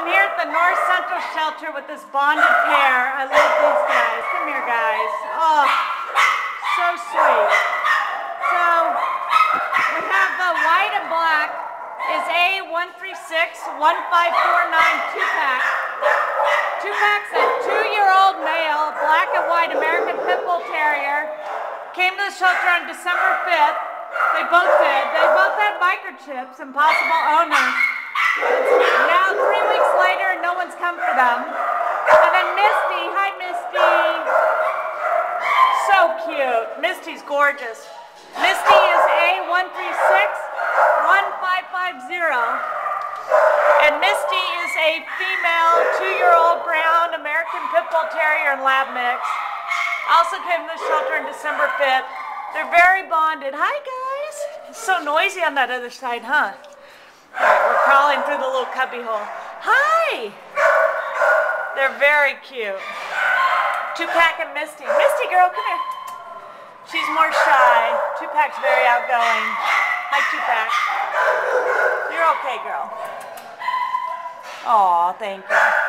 I'm here at the North Central Shelter with this bonded pair. I love these guys. Come here, guys. Oh, so sweet. So, we have the white and black is A136-1549 Tupac. Tupac's a two-year-old male, black and white American Pit Bull Terrier. Came to the shelter on December 5th. They both did. They both had microchips and possible owners. Now, come for them. And then Misty. Hi, Misty. So cute. Misty's gorgeous. Misty is A136-1550. And Misty is a female two-year-old brown American Pit Bull Terrier and Lab Mix. Also came to the shelter on December 5th. They're very bonded. Hi, guys. It's so noisy on that other side, huh? All right, we're crawling through the little cubby hole. Hi! They're very cute. Tupac and Misty. Misty, girl, come here. She's more shy. Tupac's very outgoing. Hi, Tupac. You're okay, girl. Aw, thank you.